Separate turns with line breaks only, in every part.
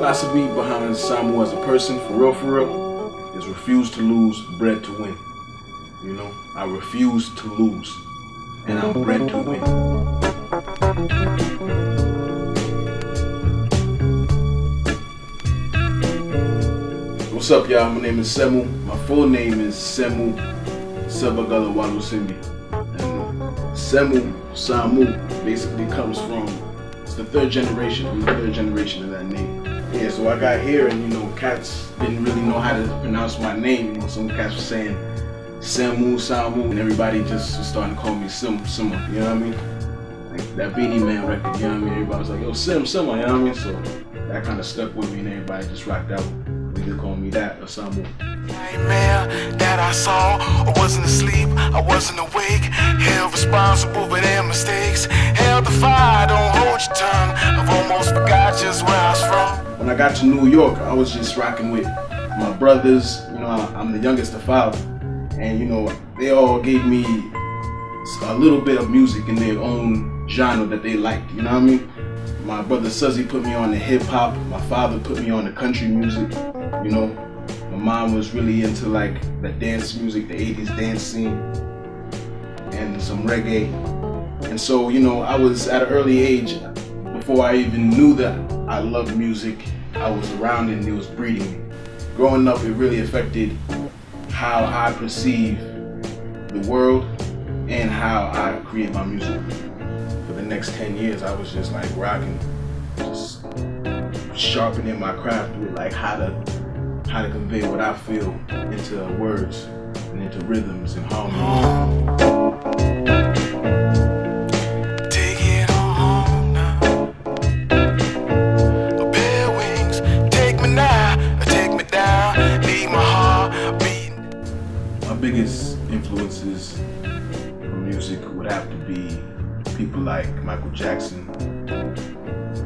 philosophy behind Samu as a person, for real, for real, is refuse to lose, bred to win. You know, I refuse to lose, and I'm bred to win. What's up, y'all? My name is Semu. My full name is Semu Sebagala Walusimbi. And Semu, Samu, basically comes from, it's the third generation. I'm the third generation of that name. Yeah, so I got here and, you know, cats didn't really know how to pronounce my name. You know, some cats were saying Semu, Samu, and everybody just was starting to call me Sim, Simma, you know what I mean? Like that Beenie Man record, you know what I mean? Everybody was like, yo, Sim, Simma, you know what I mean? So that kind of stuck with me and everybody just rocked out. They call me that or Samu.
Nightmare that I saw, I wasn't asleep, I wasn't awake. Responsible for their mistakes. Don't hold your tongue. I've almost forgot just where I was from.
When I got to New York, I was just rocking with my brothers. You know, I'm the youngest of five, and you know, they all gave me a little bit of music in their own genre that they liked. You know what I mean? My brother Suzzy put me on the hip hop. My father put me on the country music. You know, my mom was really into like the dance music, the 80s dance scene, and some reggae. And so, you know, I was at an early age, before I even knew that I loved music, I was around it and it was breeding. Growing up, it really affected how I perceive the world and how I create my music. For the next 10 years, I was just like rocking, just sharpening my craft with like how to how to convey what I feel into words and into rhythms and harmony. Biggest influences from music would have to be people like Michael Jackson,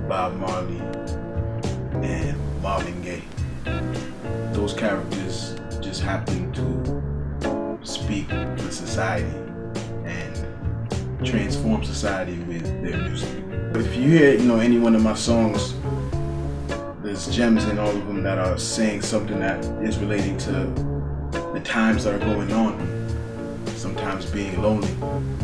Bob Marley, and Marvin Gaye. Those characters just happen to speak to society and transform society with their music. If you hear, you know, any one of my songs, there's gems in all of them that are saying something that is relating to the times that are going on. Sometimes being lonely,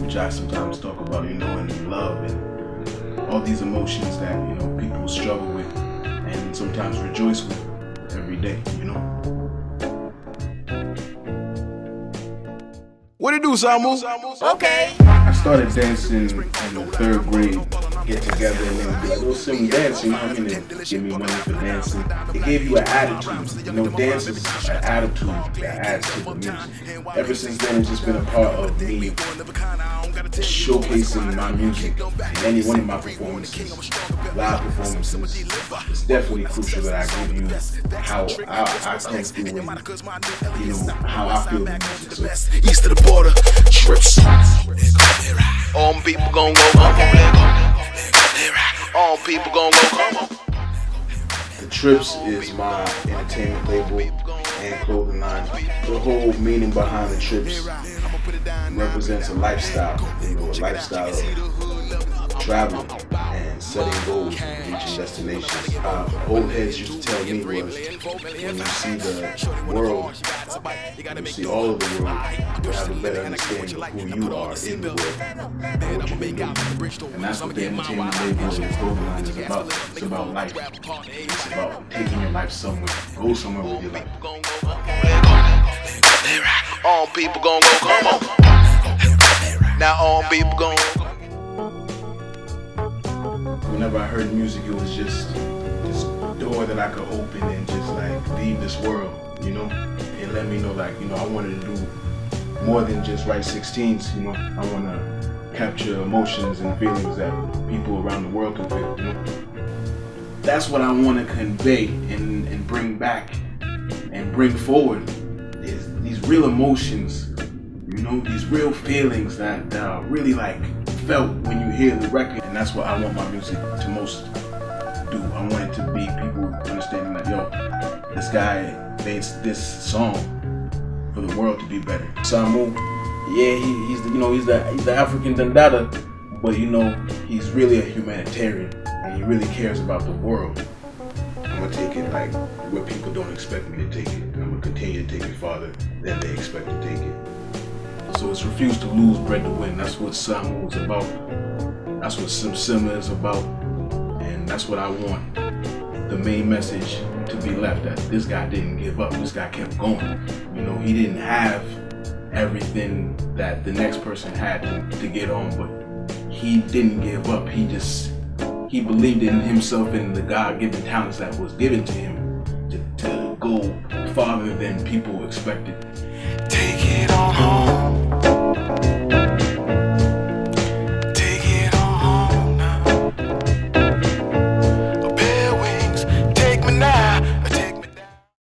which I sometimes talk about, you know, and love and all these emotions that, you know, people struggle with and sometimes rejoice with every day, you know.
What it do, Samu? Okay.
I started dancing in the third grade, get together and then be like, you know what I mean? And give me money for dancing. It gave you an attitude. You know, dance is an attitude that adds to the music. Ever since then, it's just been a part of me showcasing my music in any one of my performances, live performances. It's definitely crucial that I give you how I, I come through and, you know, how I feel the music. So,
East of the border, trips. All people gon' go, All people gon' go.
The Trips is my entertainment label and clothing line. The whole meaning behind the Trips represents a lifestyle, you know, a lifestyle of traveling and setting goals and reaching destinations. Uh, old heads used to tell me was when you see the world, you see all of the world, you have a better understanding of who you are in the world and what you can do. And that's what the entertainment label and clothing line is about. It's about life. It's about taking your life somewhere. Go somewhere with your life.
People gon' go, come on. Now people gon'
Whenever I heard music, it was just this door that I could open and just like leave this world, you know? And let me know like, you know, I wanted to do more than just write 16s, you know? I want to capture emotions and feelings that people around the world can feel, you know? That's what I want to convey and, and bring back and bring forward real emotions, you know, these real feelings that, that are really like felt when you hear the record. And that's what I want my music to most do. I want it to be people understanding that, yo, this guy made this song for the world to be better. Samu, yeah, he, he's the, you know, he's the, he's the Afrika Bambaataa, but you know, he's really a humanitarian and he really cares about the world. Gonna take it like where people don't expect me to take it. I'm gonna continue to take it farther than they expect to take it. So it's refuse to lose, bred to win. That's what Samu is about. That's what Sim is about. And that's what I want the main message to be left that this guy didn't give up. This guy kept going. You know, he didn't have everything that the next person had to, to get on, but he didn't give up. He just he believed in himself and the God-given talents that was given to him to, to go farther than people expected.
Take it home.